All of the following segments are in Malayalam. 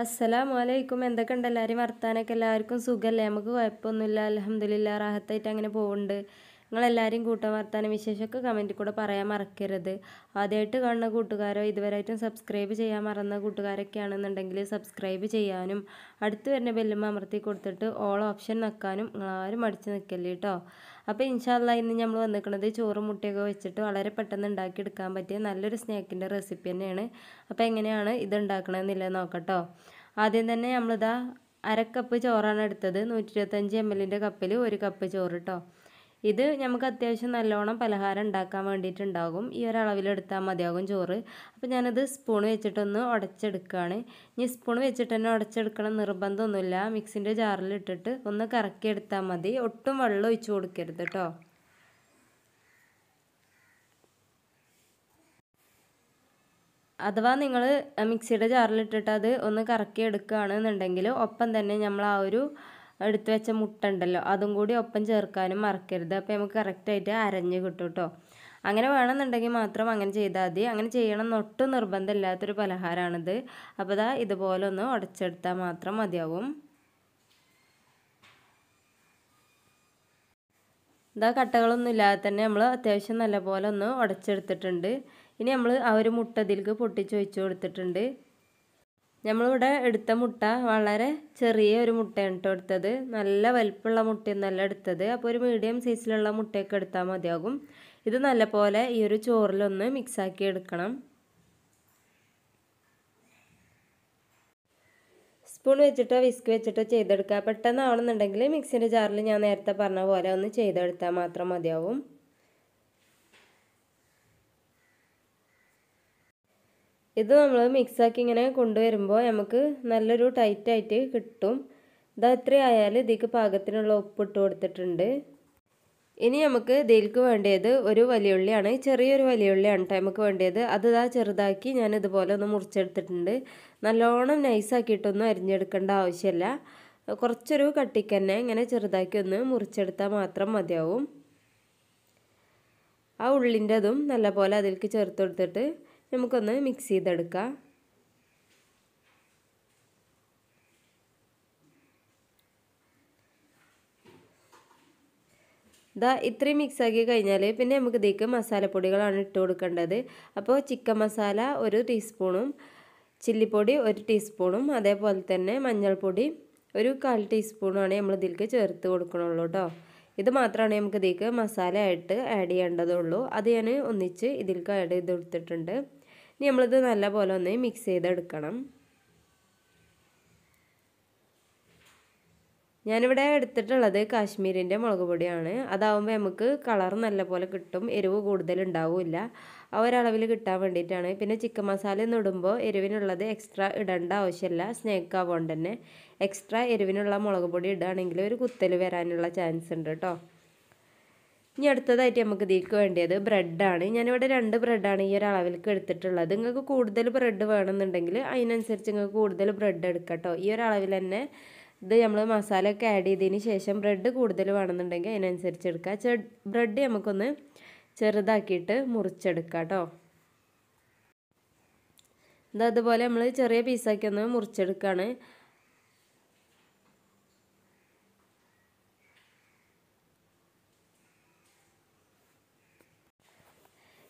അസ്സലാമു അലൈക്കും എന്തൊക്കെ ഉണ്ട് എല്ലാവരും വർത്താനൊക്കെ? എല്ലാവർക്കും സുഖമല്ലേ നമുക്ക് കുഴപ്പമൊന്നുമില്ല. അലഹമ്മദില്ല റാഹത്തായിട്ട് അങ്ങനെ പോകുന്നുണ്ട് നിങ്ങളെല്ലാവരും കൂട്ടം വർത്താനം വിശേഷമൊക്കെ കമന്റിൽ കൂടെ പറയാൻ മറക്കരുത്. ആദ്യമായിട്ട് കാണുന്ന കൂട്ടുകാരോ ഇതുവരെയായിട്ടും സബ്സ്ക്രൈബ് ചെയ്യാൻ മറന്ന കൂട്ടുകാരൊക്കെ ആണെന്നുണ്ടെങ്കിൽ സബ്സ്ക്രൈബ് ചെയ്യാനും അടുത്ത് വരുന്ന ബെല്ലും അമർത്തി കൊടുത്തിട്ട് ഓൾ ഓപ്ഷൻ നിൽക്കാനും നിങ്ങളാരും മടിച്ച് നിൽക്കല്ലേ കേട്ടോ അപ്പോൾ ഇൻഷാല്ല ഇന്ന് നമ്മൾ വന്നിരിക്കുന്നത് ചോറും മുട്ടയൊക്കെ വെച്ചിട്ട് വളരെ പെട്ടെന്ന് ഉണ്ടാക്കിയെടുക്കാൻ പറ്റിയ നല്ലൊരു സ്നാക്കിന്റെ റെസിപ്പി തന്നെയാണ്. അപ്പോൾ എങ്ങനെയാണ് ഇത് ഉണ്ടാക്കണമെന്നില്ല നോക്കട്ടോ. ആദ്യം തന്നെ നമ്മളിതാ അര കപ്പ് ചോറാണ് എടുത്തത്. നൂറ്റി ഇരുപത്തഞ്ച് എം എല്ലിന്റെ കപ്പിൽ ഒരു കപ്പ് ചോറ് കേട്ടോ ഇത് നമുക്ക് അത്യാവശ്യം നല്ലോണം പലഹാരം ഉണ്ടാക്കാൻ വേണ്ടിയിട്ടുണ്ടാകും. ഈ ഒരളവിലെടുത്താൽ മതിയാകും ചോറ്. അപ്പോൾ ഞാനത് സ്പൂൺ വെച്ചിട്ടൊന്ന് ഉടച്ചെടുക്കുകയാണ് ഇനി സ്പൂൺ വെച്ചിട്ട് തന്നെ ഉടച്ചെടുക്കണം നിർബന്ധമൊന്നുമില്ല. മിക്സിന്റെ ജാറിലിട്ടിട്ട് ഒന്ന് കറക്കി എടുത്താൽ മതി. ഒട്ടും വെള്ളം ഒഴിച്ച് കൊടുക്കരുത് കേട്ടോ അഥവാ നിങ്ങൾ മിക്സിയുടെ ജാറിലിട്ടിട്ട് അത് ഒന്ന് കറക്കി എടുക്കുകയാണെന്നുണ്ടെങ്കിൽ ഒപ്പം തന്നെ നമ്മൾ ആ ഒരു എടുത്തു വെച്ച മുട്ട ഉണ്ടല്ലോ അതും കൂടി ഒപ്പം ചേർക്കാനും മറക്കരുത്. അപ്പോൾ നമുക്ക് കറക്റ്റായിട്ട് അരഞ്ഞ് കിട്ടും കേട്ടോ. അങ്ങനെ വേണമെന്നുണ്ടെങ്കിൽ മാത്രം അങ്ങനെ ചെയ്താൽ മതി. അങ്ങനെ ചെയ്യണം എന്നൊട്ടും നിർബന്ധമില്ലാത്തൊരു പലഹാരമാണിത് അപ്പോൾ ഇതാ ഇതുപോലെ ഒന്ന് ഉടച്ചെടുത്താൽ മാത്രം മതിയാവും. ഇതാ കട്ടകളൊന്നും ഇല്ലാതെ തന്നെ നമ്മൾ അത്യാവശ്യം നല്ലപോലെ ഒന്ന് ഉടച്ചെടുത്തിട്ടുണ്ട്. ഇനി നമ്മൾ ആ ഒരു മുട്ട ഇതിലേക്ക് പൊട്ടിച്ച് വെച്ച് കൊടുത്തിട്ടുണ്ട്. നമ്മളിവിടെ എടുത്ത മുട്ട വളരെ ചെറിയ ഒരു മുട്ടയാണ് കേട്ടോ എടുത്തത്. നല്ല വലിപ്പമുള്ള മുട്ടയൊന്നല്ല എടുത്തത്. അപ്പോൾ ഒരു മീഡിയം സൈസിലുള്ള മുട്ടയൊക്കെ എടുത്താൽ മതിയാകും. ഇത് നല്ലപോലെ ഈ ഒരു ചോറിലൊന്ന് മിക്സാക്കി എടുക്കണം. സ്പൂൺ വെച്ചിട്ടോ വിസ്ക് വെച്ചിട്ടോ ചെയ്തെടുക്കുക. പെട്ടെന്ന് ആവണമെന്നുണ്ടെങ്കിൽ മിക്സിന്റെ ജാറിൽ ഞാൻ നേരത്തെ പറഞ്ഞ പോലെ ഒന്ന് ചെയ്തെടുത്താൽ മാത്രം മതിയാവും. ഇത് നമ്മൾ മിക്സാക്കി ഇങ്ങനെ കൊണ്ടുവരുമ്പോൾ നമുക്ക് നല്ലൊരു ടൈറ്റായിട്ട് കിട്ടും. ഇതാ ഇത്രയായാൽ ഇതിക്ക് പാകത്തിനുള്ള ഉപ്പ് ഇട്ട് കൊടുത്തിട്ടുണ്ട്. ഇനി നമുക്ക് ഇതിലേക്ക് വേണ്ടിയത് ഒരു വലിയ വലിയുള്ളിയാണ് ചെറിയൊരു വലിയുള്ളിയാണ് കേട്ടോ നമുക്ക് വേണ്ടിയത്. അത് ഇതാ ചെറുതാക്കി ഞാൻ ഇതുപോലെ ഒന്ന് മുറിച്ചെടുത്തിട്ടുണ്ട്. നല്ലോണം നൈസാക്കിയിട്ടൊന്നും അരിഞ്ഞെടുക്കേണ്ട ആവശ്യമില്ല കുറച്ചൊരു കട്ടിക്ക് തന്നെ ഇങ്ങനെ ചെറുതാക്കി ഒന്ന് മുറിച്ചെടുത്താൽ മാത്രം മതിയാവും. ആ ഉള്ളിന്റെതും നല്ലപോലെ അതിലേക്ക് ചേർത്ത് കൊടുത്തിട്ട് നമുക്കൊന്ന് മിക്സ് ചെയ്തെടുക്കാം. ഇതാ ഇത്രയും മിക്സ് ആക്കി കഴിഞ്ഞാൽ പിന്നെ നമുക്ക് ഇതിലേക്ക് മസാലപ്പൊടികളാണ് ഇട്ട് കൊടുക്കേണ്ടത്. അപ്പോൾ ചിക്കൻ മസാല ഒരു ടീസ്പൂണും ചില്ലിപ്പൊടി ഒരു ടീസ്പൂണും അതേപോലെ തന്നെ മഞ്ഞൾപ്പൊടി ഒരു കാൽ ടീസ്പൂണാണ് നമ്മൾ ഇതിലേക്ക് ചേർത്ത് കൊടുക്കണുള്ളൂ കേട്ടോ ഇത് മാത്രമാണ് നമുക്ക് ഇതിലേക്ക് മസാല ആയിട്ട് ആഡ് ചെയ്യേണ്ടതുള്ളൂ. അത് ഞാൻ ഒന്നിച്ച് ഇതിലേക്ക് ആഡ് ചെയ്ത് കൊടുത്തിട്ടുണ്ട്. ഇനി നമ്മളിത് നല്ല പോലെ ഒന്ന് മിക്സ് ചെയ്തെടുക്കണം. ഞാനിവിടെ എടുത്തിട്ടുള്ളത് കാശ്മീരിന്റെ മുളക് പൊടിയാണ്. അതാവുമ്പോൾ നമുക്ക് കളർ നല്ല പോലെ കിട്ടും എരിവ് കൂടുതൽ ഉണ്ടാവില്ല ആ ഒരളവിൽ കിട്ടാൻ വേണ്ടിയിട്ടാണ്. പിന്നെ ചിക്കൻ മസാല ഒന്ന് ഇടുമ്പോൾ എരിവിനുള്ളത് എക്സ്ട്രാ ഇടേണ്ട ആവശ്യമില്ല സ്നേക്ക് ആവുകൊണ്ട് തന്നെ എക്സ്ട്രാ എരിവിനുള്ള മുളക് പൊടി ഇടുകയാണെങ്കിൽ ഒരു കുത്തൽ വരാനുള്ള ചാൻസ് ഉണ്ട് കേട്ടോ ഇനി അടുത്തതായിട്ട് നമുക്ക് ഇതിലേക്ക് വേണ്ടത് ബ്രെഡാണ് ഞാനിവിടെ രണ്ട് ബ്രെഡാണ് ഈ ഒരു അളവിലേക്ക് എടുത്തിട്ടുള്ളത്. നിങ്ങൾക്ക് കൂടുതൽ ബ്രെഡ് വേണമെന്നുണ്ടെങ്കിൽ അതിനനുസരിച്ച് നിങ്ങൾക്ക് കൂടുതൽ ബ്രെഡ് എടുക്കാം കേട്ടോ ഈ ഒരു അളവിൽ തന്നെ ഇത് നമ്മൾ മസാല ഒക്കെ ആഡ് ചെയ്തതിന് ശേഷം ബ്രെഡ് കൂടുതൽ വേണമെന്നുണ്ടെങ്കിൽ അതിനനുസരിച്ച് എടുക്കുക ചെ ബ്രെഡ് നമുക്കൊന്ന് ചെറുതാക്കിയിട്ട് മുറിച്ചെടുക്കാം കേട്ടോ ഇത് അതുപോലെ നമ്മൾ ചെറിയ പീസാക്കി ഒന്ന് മുറിച്ചെടുക്കുകയാണ്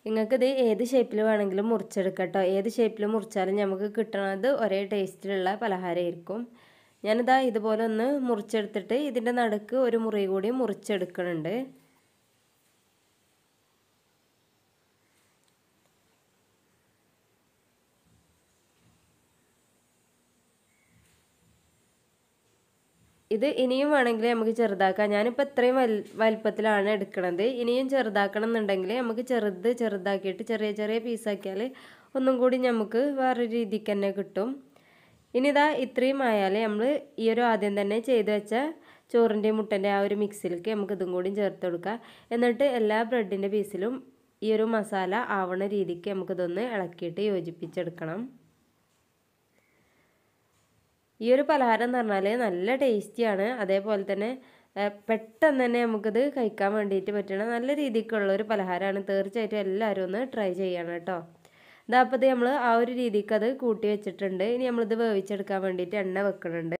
നിങ്ങൾക്കിത് ഏത് ഷേപ്പിൽ വേണമെങ്കിലും മുറിച്ചെടുക്കട്ടോ. ഏത് ഷേപ്പിൽ മുറിച്ചാലും നമുക്ക് കിട്ടണത് ഒരേ ടേസ്റ്റിലുള്ള പലഹാരമായിരിക്കും ഞാനിതാ ഇതുപോലെ ഒന്ന് മുറിച്ചെടുത്തിട്ട് ഇതിന്റെ നടുക്ക് ഒരു മുറി കൂടി മുറിച്ചെടുക്കണുണ്ട്. ഇത് ഇനിയും വേണമെങ്കിൽ നമുക്ക് ചെറുതാക്കാം. ഞാനിപ്പോൾ ഇത്രയും വൽ വലിപ്പത്തിലാണ് എടുക്കണത്. ഇനിയും ചെറുതാക്കണം എന്നുണ്ടെങ്കിൽ നമുക്ക് ചെറുത് ചെറുതാക്കിയിട്ട് ചെറിയ ചെറിയ പീസാക്കിയാൽ ഒന്നും കൂടി നമുക്ക് വേറെ രീതിക്ക് തന്നെ കിട്ടും. ഇനി ഇതാ ഇത്രയും ആയാൽ നമ്മൾ ഈ ഒരു ആദ്യം തന്നെ ചെയ്ത് വെച്ച ചോറിന്റെയും മുട്ടന്റെ ആ ഒരു മിക്സിലേക്ക് നമുക്ക് ഇതും കൂടി ചേർത്ത് കൊടുക്കാം. എന്നിട്ട് എല്ലാ ബ്രെഡിന്റെ പീസിലും ഈ ഒരു മസാല ആവണ രീതിക്ക് നമുക്കിതൊന്ന് ഇളക്കിയിട്ട് യോജിപ്പിച്ചെടുക്കണം. ഈ ഒരു പലഹാരം എന്ന് പറഞ്ഞാൽ നല്ല ടേസ്റ്റിയാണ് അതേപോലെ തന്നെ പെട്ടെന്ന് തന്നെ നമുക്കിത് കഴിക്കാൻ വേണ്ടിയിട്ട് പറ്റണ നല്ല രീതിക്കുള്ള ഒരു പലഹാരമാണ്. തീർച്ചയായിട്ടും എല്ലാവരും ഒന്ന് ട്രൈ ചെയ്യണം കേട്ടോ. ഇതാ അപ്പോൾ ഇത് നമ്മൾ ആ ഒരു രീതിക്ക് അത് കൂട്ടി വെച്ചിട്ടുണ്ട്. ഇനി നമ്മളിത് വേവിച്ചെടുക്കാൻ വേണ്ടിയിട്ട് എണ്ണ വെക്കുന്നുണ്ട്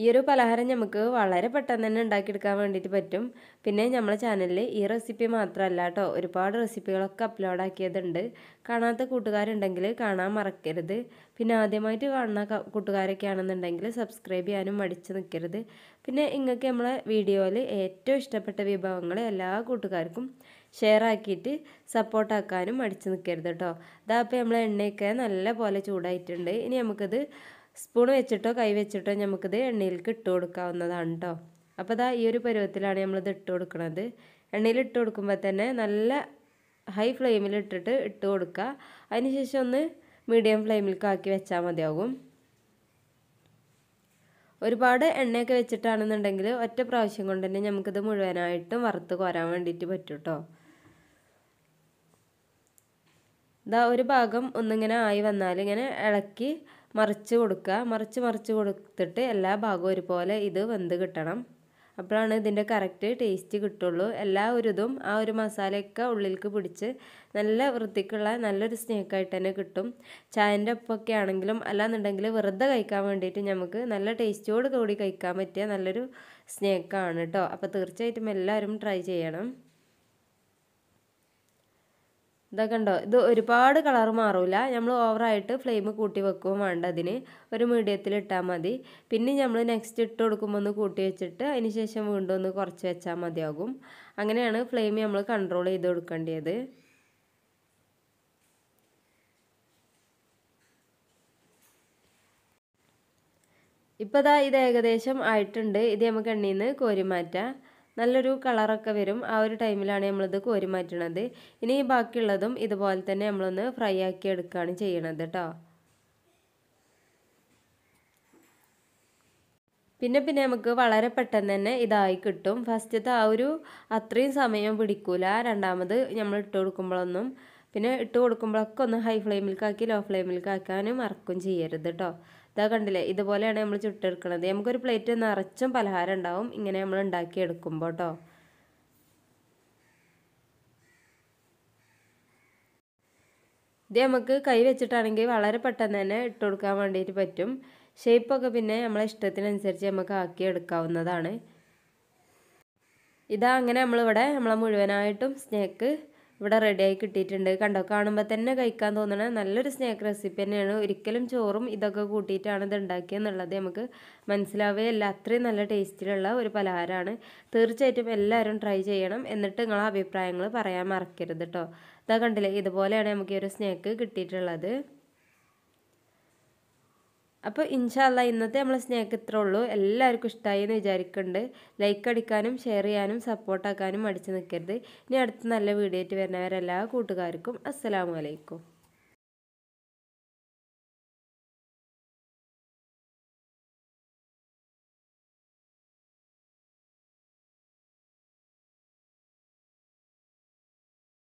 ഈ ഒരു പലഹാരം നമുക്ക് വളരെ പെട്ടെന്ന് തന്നെ ഉണ്ടാക്കിയെടുക്കാൻ വേണ്ടിയിട്ട് പറ്റും. പിന്നെ നമ്മളെ ചാനലിൽ ഈ റെസിപ്പി മാത്രമല്ല കേട്ടോ ഒരുപാട് റെസിപ്പികളൊക്കെ അപ്ലോഡ് ആക്കിയതുണ്ട്. കാണാത്ത കൂട്ടുകാരുണ്ടെങ്കിൽ കാണാൻ മറക്കരുത്. പിന്നെ ആദ്യമായിട്ട് കാണുന്ന കൂട്ടുകാരൊക്കെ ആണെന്നുണ്ടെങ്കിൽ സബ്സ്ക്രൈബ് ചെയ്യാനും മടിച്ച് നിൽക്കരുത് പിന്നെ നിങ്ങൾക്ക് നമ്മളെ വീഡിയോയിൽ ഏറ്റവും ഇഷ്ടപ്പെട്ട വിഭവങ്ങൾ എല്ലാ കൂട്ടുകാർക്കും ഷെയർ ആക്കിയിട്ട് സപ്പോർട്ടാക്കാനും മടിച്ച് നിൽക്കരുത് കേട്ടോ ഇതാ അപ്പോൾ നമ്മളെ എണ്ണയൊക്കെ നല്ല പോലെ ചൂടായിട്ടുണ്ട്. ഇനി നമുക്കിത് സ്പൂൺ വെച്ചിട്ടോ കൈ വെച്ചിട്ടോ നമുക്കിത് എണ്ണയിലേക്ക് ഇട്ട് കൊടുക്കാവുന്നതാണ് കേട്ടോ അപ്പോൾ ഇതാ ഈ ഒരു പരുവത്തിലാണ് നമ്മളിത് ഇട്ട് കൊടുക്കുന്നത് എണ്ണയിൽ ഇട്ട് കൊടുക്കുമ്പോൾ തന്നെ നല്ല ഹൈ ഫ്ലെയിമിൽ ഇട്ടിട്ട് ഇട്ട് കൊടുക്കുക അതിനുശേഷം ഒന്ന് മീഡിയം ഫ്ലെയിമിലേക്ക് ആക്കി വെച്ചാൽ മതിയാകും ഒരുപാട് എണ്ണയൊക്കെ വെച്ചിട്ടാണെന്നുണ്ടെങ്കിൽ ഒറ്റ പ്രാവശ്യം കൊണ്ട് തന്നെ നമുക്കിത് മുഴുവനായിട്ടും വറുത്ത് കോരാൻ വേണ്ടിയിട്ട് പറ്റും കേട്ടോ ഇതാ ഒരു ഭാഗം ഒന്നിങ്ങനെ ആയി വന്നാൽ ഇങ്ങനെ ഇളക്കി മറിച്ച് കൊടുക്കുക. മറിച്ച് മറിച്ച് കൊടുത്തിട്ട് എല്ലാ ഭാഗവും ഒരുപോലെ ഇത് വെന്ത് കിട്ടണം. അപ്പോഴാണ് ഇതിന്റെ കറക്റ്റ് ടേസ്റ്റ് കിട്ടുള്ളൂ. എല്ലാ ഒരു ഇതും ആ ഒരു മസാലയൊക്കെ ഉള്ളിലേക്ക് പിടിച്ച് നല്ല വൃത്തിക്കുള്ള നല്ലൊരു സ്നേക്കായിട്ട് തന്നെ കിട്ടും. ചായന്റെ ഒപ്പമൊക്കെ ആണെങ്കിലും അല്ലാന്നുണ്ടെങ്കിൽ വെറുതെ കഴിക്കാൻ വേണ്ടിയിട്ട് നമുക്ക് നല്ല ടേസ്റ്റോട് കൂടി കഴിക്കാൻ പറ്റിയ നല്ലൊരു സ്നേക്കാണ് കേട്ടോ അപ്പോൾ തീർച്ചയായിട്ടും എല്ലാവരും ട്രൈ ചെയ്യണം. ഇതൊക്കെ ഉണ്ടോ? ഇത് ഒരുപാട് കളർ മാറില്ല നമ്മൾ ഓവറായിട്ട് ഫ്ലെയിം കൂട്ടി വെക്കുകയും വേണ്ട അതിന്. ഒരു മീഡിയത്തിൽ ഇട്ടാൽ മതി. പിന്നെ നമ്മൾ നെക്സ്റ്റ് ഇട്ട് കൊടുക്കുമ്പോൾ ഒന്ന് കൂട്ടി വെച്ചിട്ട് അതിന് ശേഷം വീണ്ടും ഒന്ന് കുറച്ച് വെച്ചാൽ മതിയാകും. അങ്ങനെയാണ് ഫ്ലെയിം നമ്മൾ കൺട്രോൾ ചെയ്ത് കൊടുക്കേണ്ടത് ഇപ്പോൾ ഇതാ ഇത് ഏകദേശം ആയിട്ടുണ്ട്. ഇത് നമുക്ക് എണ്ണയിൽ നിന്ന് കോരി മാറ്റാം. നല്ലൊരു കളറൊക്കെ വരും. ആ ഒരു ടൈമിലാണ് നമ്മളിത് കോരി മാറ്റണത്. ഇനി ബാക്കിയുള്ളതും ഇതുപോലെ തന്നെ നമ്മളൊന്ന് ഫ്രൈ ആക്കി എടുക്കുകയാണ് ചെയ്യണത് കേട്ടോ പിന്നെ പിന്നെ നമുക്ക് വളരെ പെട്ടെന്ന് തന്നെ ഇതായി കിട്ടും. ഫസ്റ്റത്തെ ആ ഒരു അത്രയും സമയം പിടിക്കൂല. രണ്ടാമത് നമ്മൾ ഇട്ട് കൊടുക്കുമ്പോഴൊന്നും. പിന്നെ ഇട്ട് കൊടുക്കുമ്പോഴൊക്കെ ഒന്ന് ഹൈ ഫ്ലെയിമിലേക്കാക്കി ലോ ഫ്ലെയിമിലേക്കാക്കാനും മറക്കും ചെയ്യരുത് കേട്ടോ ഇതാ കണ്ടില്ലേ ഇതുപോലെയാണ് നമ്മൾ ചുട്ടെടുക്കുന്നത് നമുക്കൊരു പ്ലേറ്റ് നിറച്ചും പലഹാരം ഉണ്ടാവും. ഇങ്ങനെ നമ്മൾ ഉണ്ടാക്കി എടുക്കുമ്പോൾ കേട്ടോ ഇത് നമുക്ക് കൈ വെച്ചിട്ടാണെങ്കിൽ വളരെ പെട്ടെന്ന് തന്നെ ഇട്ട് കൊടുക്കാൻ വേണ്ടിയിട്ട് പറ്റും. ഷേപ്പൊക്കെ പിന്നെ നമ്മളെ ഇഷ്ടത്തിനനുസരിച്ച് നമുക്ക് ആക്കി എടുക്കാവുന്നതാണ്. ഇതാ അങ്ങനെ നമ്മളിവിടെ നമ്മളെ മുഴുവനായിട്ടും സ്നേക്ക് ഇവിടെ റെഡിയായി കിട്ടിയിട്ടുണ്ട്. കണ്ടോ? കാണുമ്പോൾ തന്നെ കഴിക്കാൻ തോന്നണ നല്ലൊരു സ്നാക്ക് റെസിപ്പി തന്നെയാണ്. ഒരിക്കലും ചോറും ഇതൊക്കെ കൂട്ടിയിട്ടാണ് ഇത് ഉണ്ടാക്കിയെന്നുള്ളത് നമുക്ക് മനസ്സിലാവുകയല്ല അത്രയും നല്ല ടേസ്റ്റിലുള്ള ഒരു പലഹാരമാണ്. തീർച്ചയായിട്ടും എല്ലാവരും ട്രൈ ചെയ്യണം. എന്നിട്ട് നിങ്ങളെ അഭിപ്രായങ്ങൾ പറയാൻ മറക്കരുത് കേട്ടോ ഇതാ കണ്ടില്ലേ? ഇതുപോലെയാണ് നമുക്ക് ഈ ഒരു സ്നാക്ക് കിട്ടിയിട്ടുള്ളത്. അപ്പോൾ ഇൻഷാല്ല ഇന്നത്തെ നമ്മളെ സ്നേഹം ഇത്രേ ഉള്ളൂ. എല്ലാവർക്കും ഇഷ്ടമായി എന്ന് വിചാരിക്കുന്നുണ്ട് ലൈക്ക് അടിക്കാനും ഷെയർ ചെയ്യാനും സപ്പോർട്ടാക്കാനും മടിച്ച് നിൽക്കരുത് ഇനി അടുത്ത നല്ല വീഡിയോ ആയിട്ട് വരുന്നവരെല്ലാ കൂട്ടുകാർക്കും അസ്സലാമു അലൈക്കും.